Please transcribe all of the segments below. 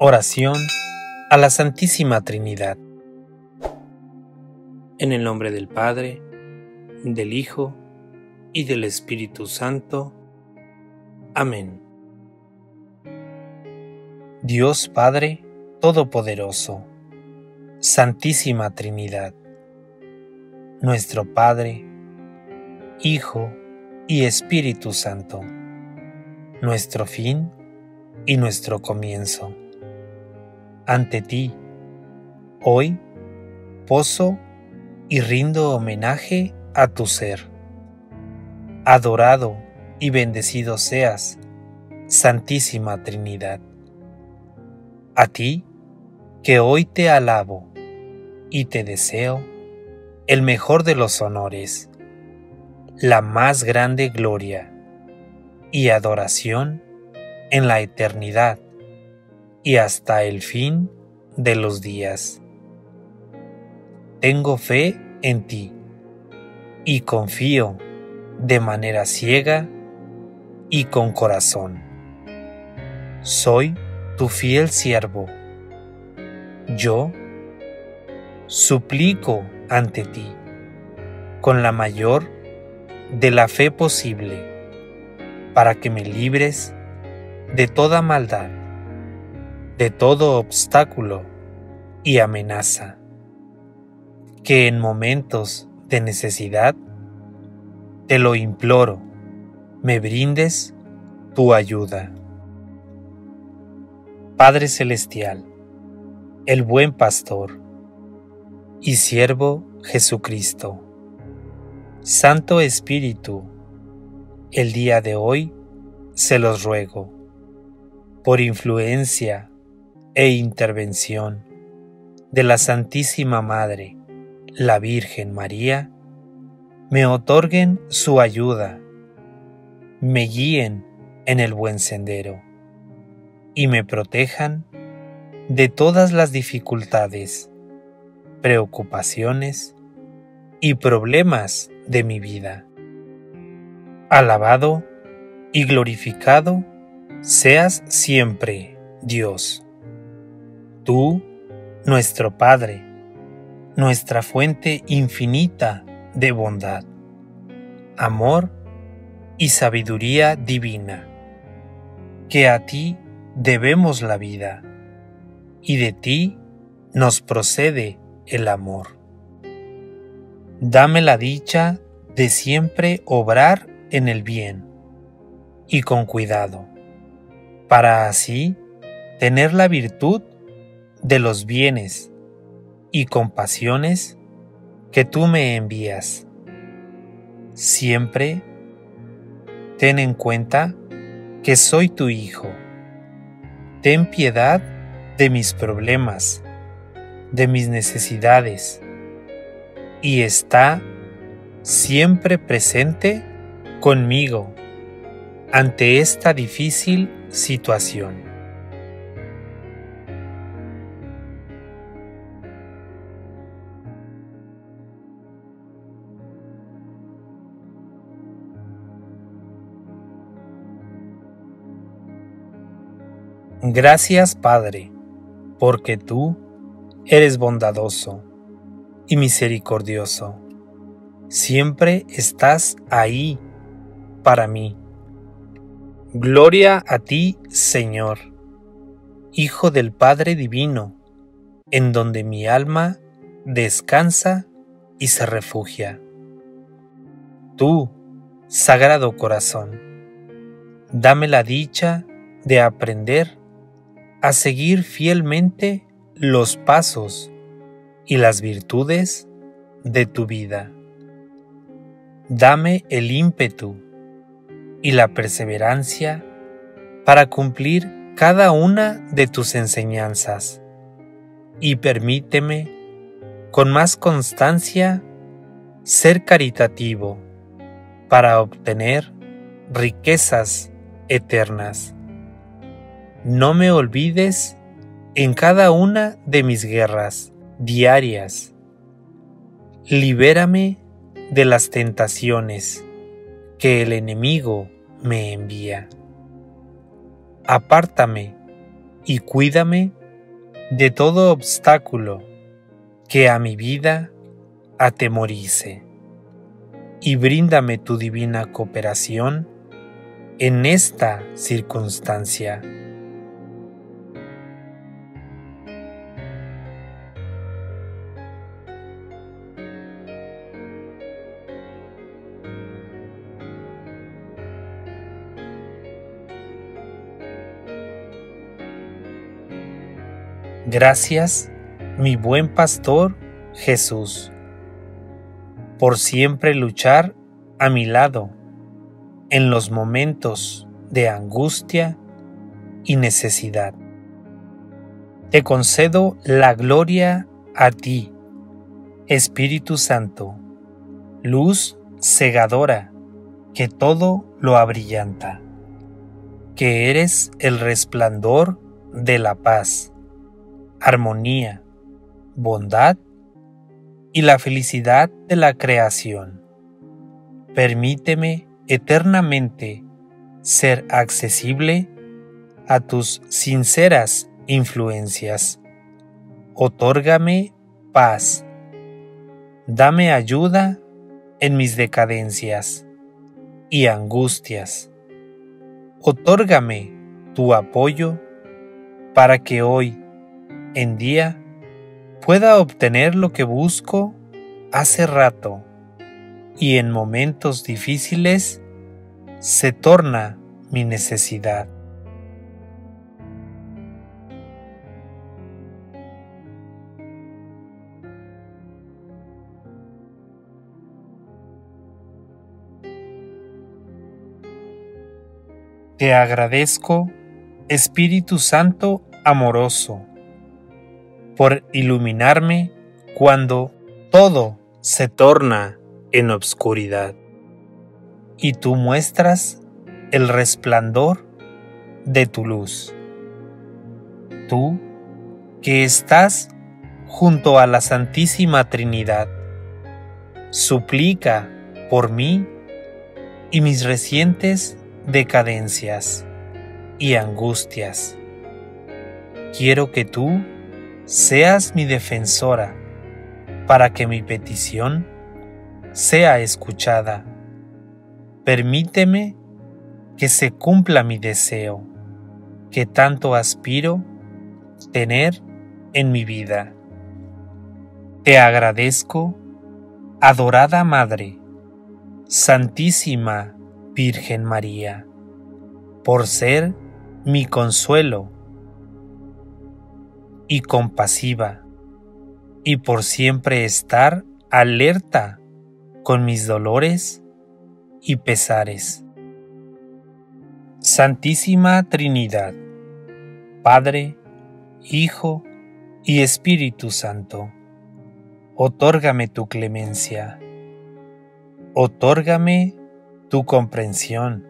Oración a la Santísima Trinidad. En el nombre del Padre, del Hijo y del Espíritu Santo. Amén. Dios Padre Todopoderoso, Santísima Trinidad, nuestro Padre, Hijo y Espíritu Santo, nuestro fin y nuestro comienzo ante ti. Hoy poso y rindo homenaje a tu ser. Adorado y bendecido seas, Santísima Trinidad. A ti, que hoy te alabo y te deseo el mejor de los honores, la más grande gloria y adoración en la eternidad y hasta el fin de los días. Tengo fe en ti y confío de manera ciega y con corazón. Soy tu fiel siervo. Yo suplico ante ti con la mayor de la fe posible para que me libres de toda maldad de todo obstáculo y amenaza, que en momentos de necesidad, te lo imploro, me brindes tu ayuda. Padre Celestial, el buen pastor y siervo Jesucristo, Santo Espíritu, el día de hoy se los ruego, por influencia e intervención de la Santísima Madre, la Virgen María, me otorguen su ayuda, me guíen en el buen sendero y me protejan de todas las dificultades, preocupaciones y problemas de mi vida. Alabado y glorificado seas siempre, Dios tú, nuestro Padre, nuestra fuente infinita de bondad, amor y sabiduría divina, que a ti debemos la vida y de ti nos procede el amor. Dame la dicha de siempre obrar en el bien y con cuidado, para así tener la virtud de los bienes y compasiones que tú me envías. Siempre ten en cuenta que soy tu Hijo. Ten piedad de mis problemas, de mis necesidades, y está siempre presente conmigo ante esta difícil situación. Gracias Padre, porque tú eres bondadoso y misericordioso. Siempre estás ahí para mí. Gloria a ti, Señor, Hijo del Padre Divino, en donde mi alma descansa y se refugia. Tú, Sagrado Corazón, dame la dicha de aprender a seguir fielmente los pasos y las virtudes de tu vida. Dame el ímpetu y la perseverancia para cumplir cada una de tus enseñanzas y permíteme con más constancia ser caritativo para obtener riquezas eternas no me olvides en cada una de mis guerras diarias. Libérame de las tentaciones que el enemigo me envía. Apártame y cuídame de todo obstáculo que a mi vida atemorice, y bríndame tu divina cooperación en esta circunstancia. Gracias, mi buen pastor Jesús, por siempre luchar a mi lado en los momentos de angustia y necesidad. Te concedo la gloria a ti, Espíritu Santo, luz cegadora que todo lo abrillanta, que eres el resplandor de la paz armonía, bondad y la felicidad de la creación. Permíteme eternamente ser accesible a tus sinceras influencias. Otórgame paz. Dame ayuda en mis decadencias y angustias. Otórgame tu apoyo para que hoy en día pueda obtener lo que busco hace rato y en momentos difíciles se torna mi necesidad. Te agradezco, Espíritu Santo amoroso por iluminarme cuando todo se torna en obscuridad. Y tú muestras el resplandor de tu luz. Tú que estás junto a la Santísima Trinidad, suplica por mí y mis recientes decadencias y angustias. Quiero que tú seas mi defensora para que mi petición sea escuchada. Permíteme que se cumpla mi deseo, que tanto aspiro tener en mi vida. Te agradezco, adorada Madre, Santísima Virgen María, por ser mi consuelo y compasiva, y por siempre estar alerta con mis dolores y pesares. Santísima Trinidad, Padre, Hijo y Espíritu Santo, otórgame tu clemencia, otórgame tu comprensión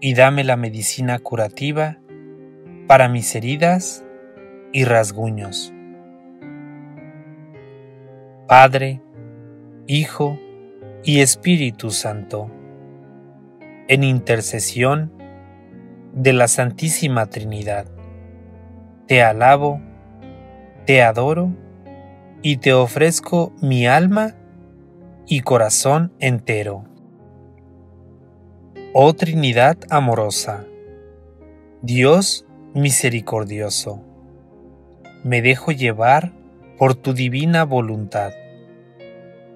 y dame la medicina curativa para mis heridas y rasguños. Padre, Hijo y Espíritu Santo, en intercesión de la Santísima Trinidad, te alabo, te adoro y te ofrezco mi alma y corazón entero. Oh Trinidad amorosa, Dios misericordioso, me dejo llevar por tu divina voluntad,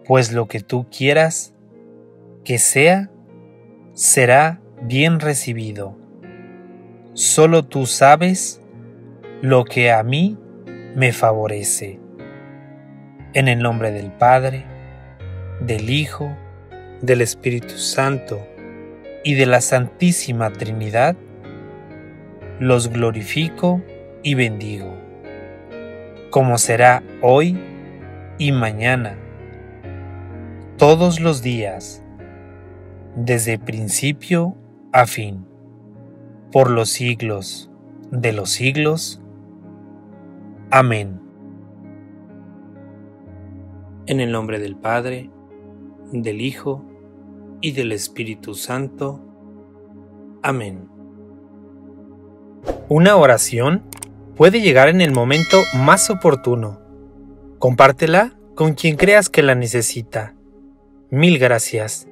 pues lo que tú quieras que sea, será bien recibido. Solo tú sabes lo que a mí me favorece. En el nombre del Padre, del Hijo, del Espíritu Santo y de la Santísima Trinidad, los glorifico y bendigo como será hoy y mañana, todos los días, desde principio a fin, por los siglos de los siglos. Amén. En el nombre del Padre, del Hijo y del Espíritu Santo. Amén. Una oración puede llegar en el momento más oportuno. Compártela con quien creas que la necesita. Mil gracias.